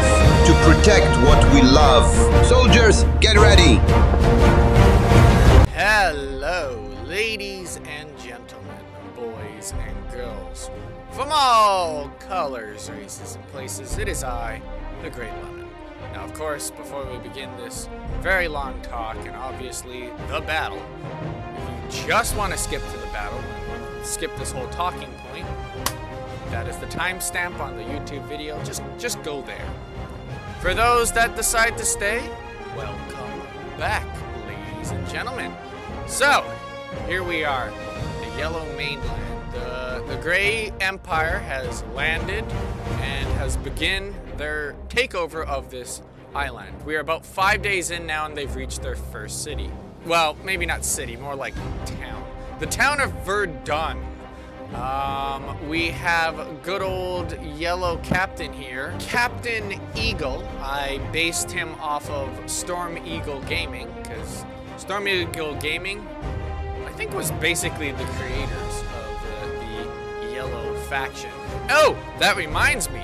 breath to protect what we love. Soldiers, get ready! Hello, ladies and gentlemen, boys and girls, from all colors, races, and places, it is I, the Great Lemmon. Now, of course, before we begin this very long talk, and obviously the battle, if you just want to skip to the battle, skip this whole talking point, that is the timestamp on the YouTube video, just, just go there. For those that decide to stay, welcome back, ladies and gentlemen. So, here we are, the Yellow Mainland. The, the Gray Empire has landed and has begun their takeover of this island. We are about five days in now and they've reached their first city. Well, maybe not city, more like town. The town of Verdun. Um, we have good old yellow captain here. Captain Eagle. I based him off of Storm Eagle Gaming because Storm Eagle Gaming, I think was basically the creators of uh, the yellow faction. Oh, that reminds me.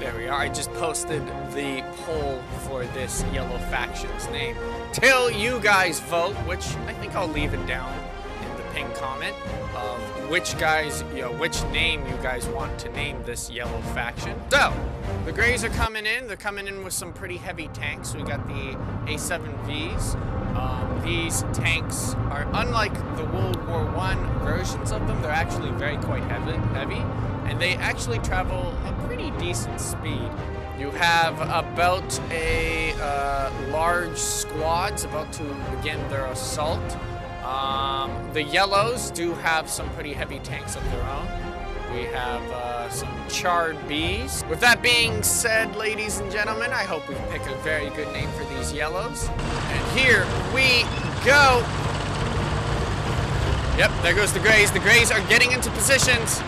There we are. I just posted the poll for this yellow faction's name. Till you guys vote, which I think I'll leave it down pinned comment of which guys, you know, which name you guys want to name this yellow faction. So, the Greys are coming in. They're coming in with some pretty heavy tanks. We got the A7Vs. Um, these tanks are unlike the World War One versions of them. They're actually very quite heavy, heavy, and they actually travel a pretty decent speed. You have about a uh, large squads about to begin their assault. Um, the yellows do have some pretty heavy tanks of their own. We have uh, some Char Bs. With that being said, ladies and gentlemen, I hope we pick a very good name for these yellows. And here we go. Yep, there goes the grays. The grays are getting into positions.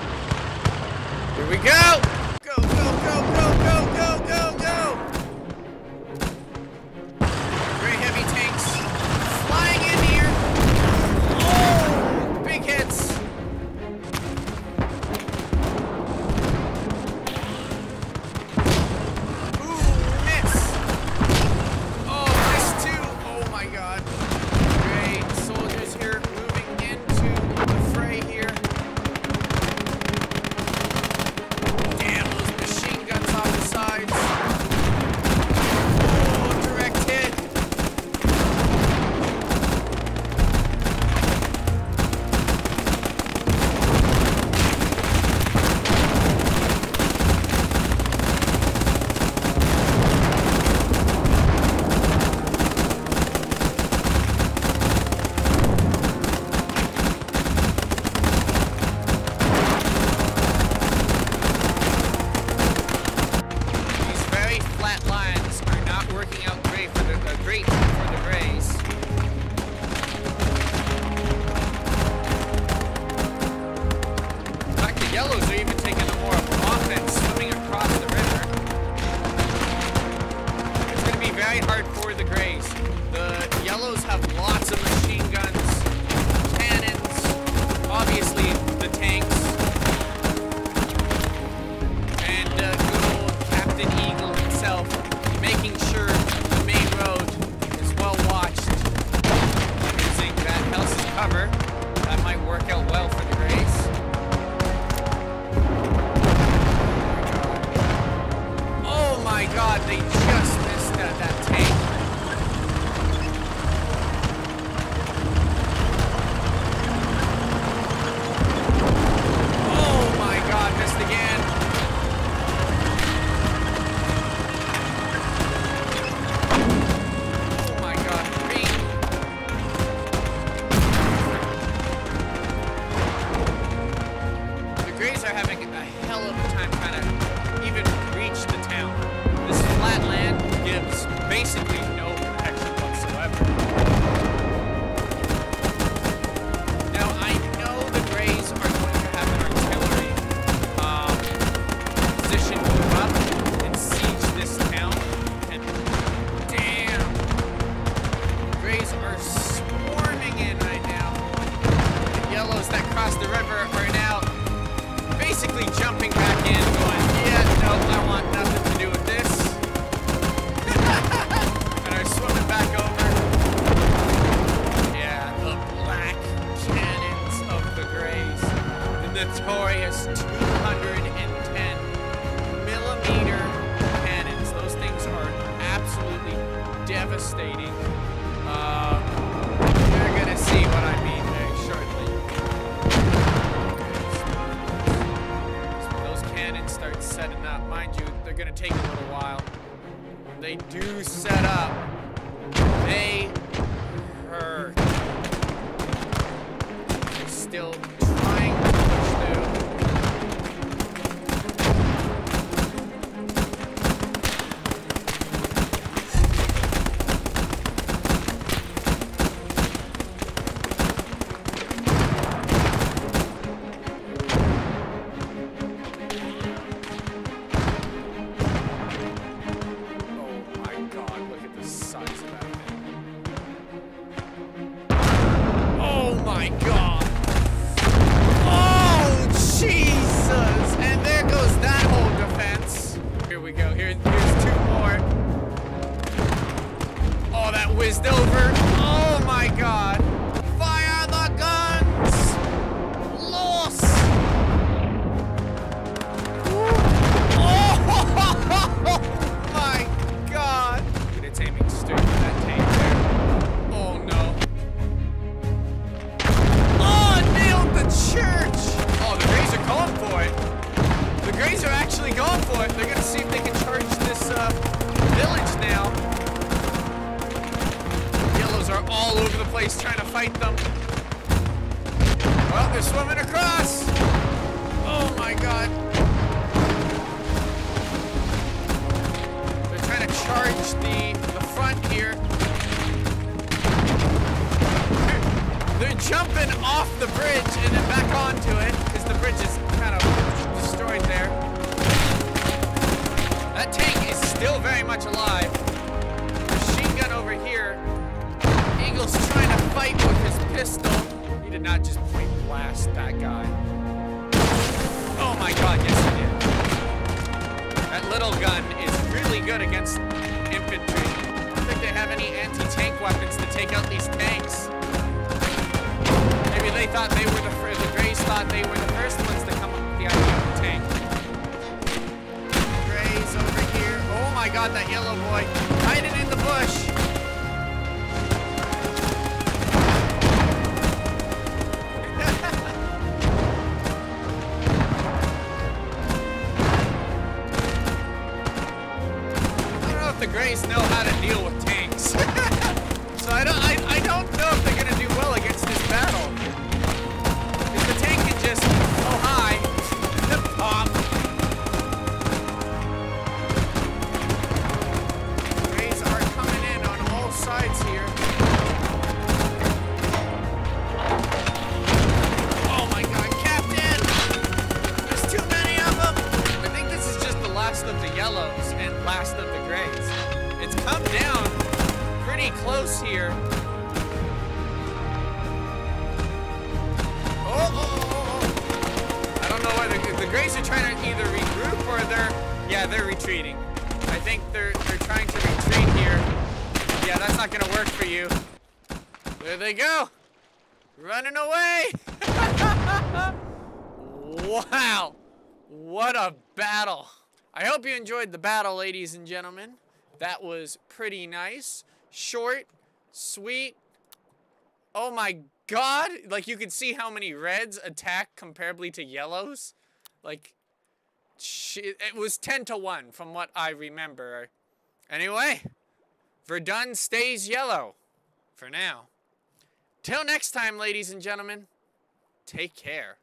Here we go. Very flat lines are not working out great for the uh, great for the Grays. In fact, the Yellows are even taking a more offense, swimming across the river. It's going to be very hard for the Grays. The Yellows have lots of machine that cross the river are now basically jumping back in, going, yeah, no, I want nothing to do with this. and are swimming back over. Yeah, the black cannons of the Greys. The notorious 210 millimeter cannons. Those things are absolutely devastating. They're gonna take a little while. They do set up. They hurt. They're still Are all over the place trying to fight them. Well, they're swimming across. Oh my god. They're trying to charge the, the front here. They're jumping off the bridge and then back onto it because the bridge is kind of destroyed there. That tank is still very much alive. Machine gun over here. Eagle's trying to fight with his pistol. He did not just point blast that guy. Oh my god, yes he did. That little gun is really good against infantry. I don't think they have any anti-tank weapons to take out these tanks. Maybe they thought they were the first, the Greys thought they were the first ones to come up with the idea of a tank. Greys over here. Oh my god, that yellow boy. Hiding in the bush. Of the yellows and last of the grays. It's come down pretty close here. Oh, oh, oh, oh. I don't know the, the grays are trying to either regroup or they're, yeah, they're retreating. I think they're they're trying to retreat here. Yeah, that's not gonna work for you. There they go, running away. wow. What a battle. I hope you enjoyed the battle, ladies and gentlemen. That was pretty nice. Short, sweet. Oh my god. Like, you could see how many reds attack comparably to yellows. Like, it was 10 to 1 from what I remember. Anyway, Verdun stays yellow for now. Till next time, ladies and gentlemen, take care.